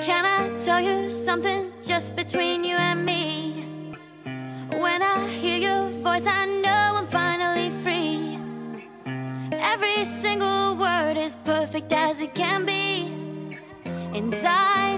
Can I tell you something just between you and me? When I hear your voice, I know I'm finally free. Every single word is perfect as it can be. And I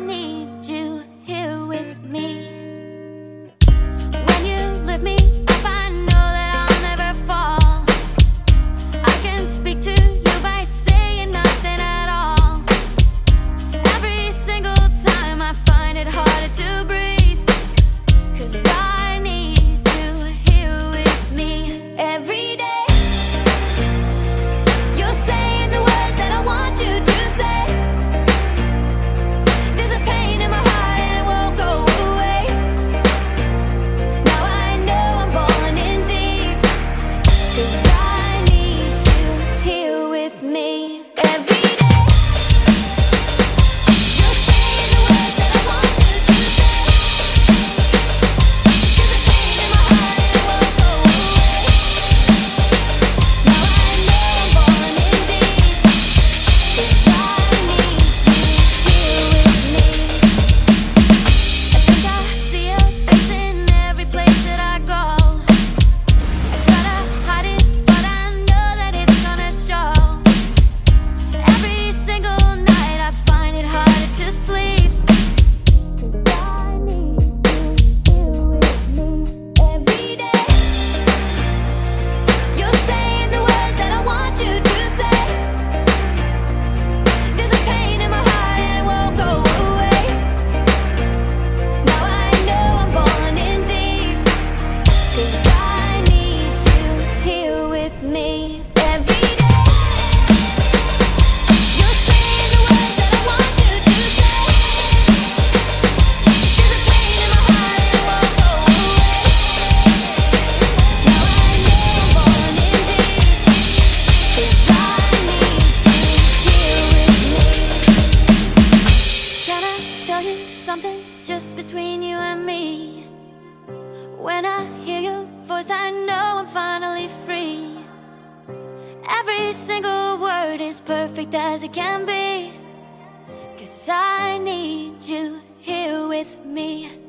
Yeah. something just between you and me. When I hear your voice, I know I'm finally free. Every single word is perfect as it can be. Cause I need you here with me.